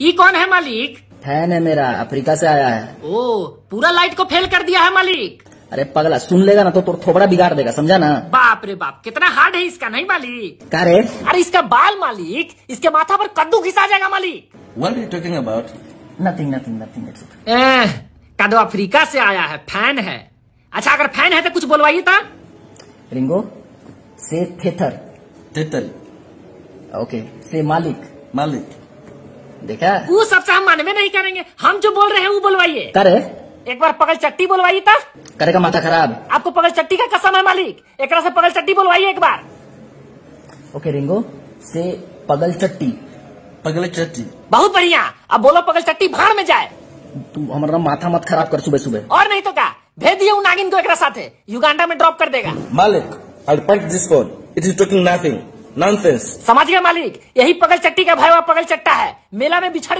ये कौन है मालिक? फ़ैन है मेरा अफ्रीका से आया है। ओ पूरा लाइट को फेल कर दिया है मालिक। अरे पगला सुन लेगा ना तो थोबड़ा बिगाड़ देगा समझा ना? बाप रे बाप कितना हार्ड है इसका नहीं मालिक? का रे? अरे इसका बाल मालिक इसके माथा पर कद्दू घिसा जाएगा मालिक। What are you talking about? Nothing nothing nothing it's okay एह, कदो अफ्रीका से आया है फ़ैन है। अच्छा अगर फ़ैन है तो कुछ बोलवाइए था रिंगो से थेथर Title. ओके से मालिक। Malik. देखा? वो सबसे हम मानवे नहीं करेंगे। हम जो बोल रहे हैं वो बोलवाइए। करे। एक बार पगल चट्टी बोलवाइए था? करेगा माथा खराब। आपको पगल चट्टी का कसम है मालिक। एक से पगल चट्टी बोलवाइए एक बार। ओके रिंगो से पगल चट्टी। पगल चट्टी। बहुत बढ़िया। अब बोलो पगल चट्टी भाड़ में जाए। तू हमारा माथा मत खराब कर सुबह सुबह। और नहीं तो क्या? भेज दिए नागिन को एक साथ। युगांडा में ड्रॉप कर देगा। मालिक I'll punch this phone. It is talking nothing. Nonsense. समाज के मालिक, यही पगल चट्टी का भाई पगल चट्टा है मेला में बिछड़